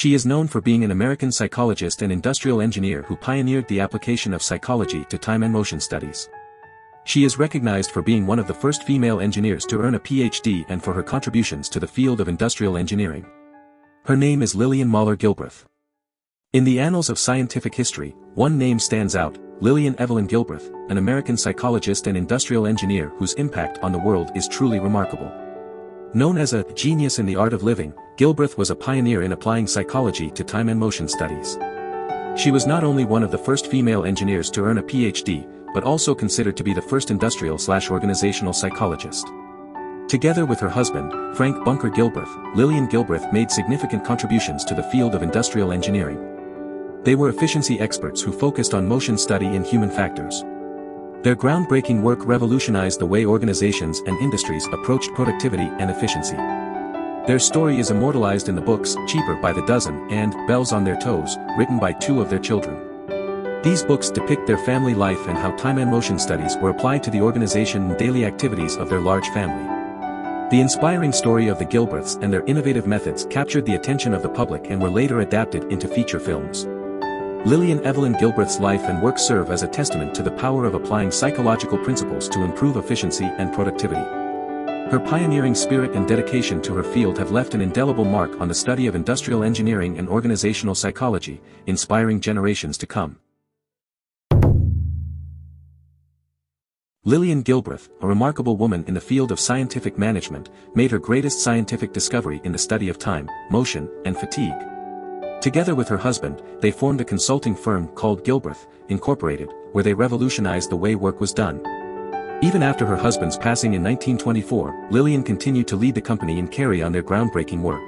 She is known for being an American psychologist and industrial engineer who pioneered the application of psychology to time and motion studies. She is recognized for being one of the first female engineers to earn a PhD and for her contributions to the field of industrial engineering. Her name is Lillian Moller Gilbreth. In the annals of scientific history, one name stands out, Lillian Evelyn Gilbreth, an American psychologist and industrial engineer whose impact on the world is truly remarkable. Known as a genius in the art of living, Gilbreth was a pioneer in applying psychology to time and motion studies. She was not only one of the first female engineers to earn a PhD, but also considered to be the first industrial-slash-organizational psychologist. Together with her husband, Frank Bunker Gilbreth, Lillian Gilbreth made significant contributions to the field of industrial engineering. They were efficiency experts who focused on motion study and human factors. Their groundbreaking work revolutionized the way organizations and industries approached productivity and efficiency. Their story is immortalized in the books Cheaper by the Dozen and Belles on Their Toes, written by two of their children. These books depict their family life and how time and motion studies were applied to the organization and daily activities of their large family. The inspiring story of the Gilbreths and their innovative methods captured the attention of the public and were later adapted into feature films. Lillian Evelyn Gilbreth's life and work serve as a testament to the power of applying psychological principles to improve efficiency and productivity. Her pioneering spirit and dedication to her field have left an indelible mark on the study of industrial engineering and organizational psychology, inspiring generations to come. Lillian Gilbreth, a remarkable woman in the field of scientific management, made her greatest scientific discovery in the study of time, motion, and fatigue. Together with her husband, they formed a consulting firm called Gilbreth, Incorporated, where they revolutionized the way work was done. Even after her husband's passing in 1924, Lillian continued to lead the company and carry on their groundbreaking work.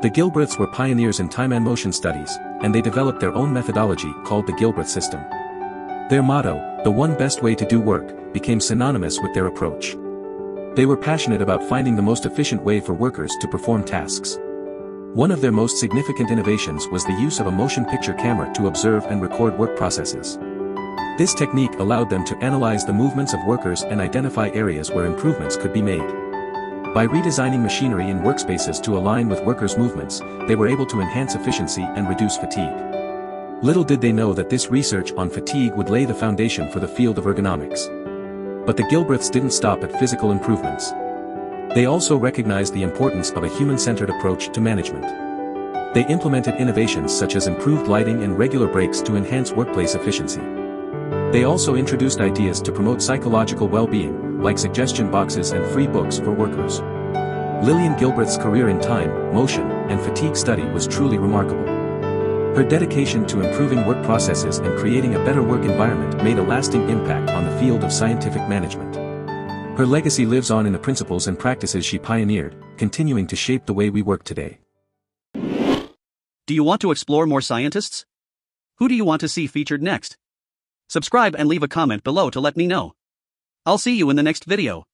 The Gilbreths were pioneers in time and motion studies, and they developed their own methodology called the Gilbreth system. Their motto, the one best way to do work, became synonymous with their approach. They were passionate about finding the most efficient way for workers to perform tasks. One of their most significant innovations was the use of a motion picture camera to observe and record work processes. This technique allowed them to analyze the movements of workers and identify areas where improvements could be made. By redesigning machinery and workspaces to align with workers' movements, they were able to enhance efficiency and reduce fatigue. Little did they know that this research on fatigue would lay the foundation for the field of ergonomics. But the Gilbreths didn't stop at physical improvements. They also recognized the importance of a human-centered approach to management. They implemented innovations such as improved lighting and regular breaks to enhance workplace efficiency. They also introduced ideas to promote psychological well-being, like suggestion boxes and free books for workers. Lillian Gilbreth's career in time, motion, and fatigue study was truly remarkable. Her dedication to improving work processes and creating a better work environment made a lasting impact on the field of scientific management. Her legacy lives on in the principles and practices she pioneered, continuing to shape the way we work today. Do you want to explore more scientists? Who do you want to see featured next? Subscribe and leave a comment below to let me know. I'll see you in the next video.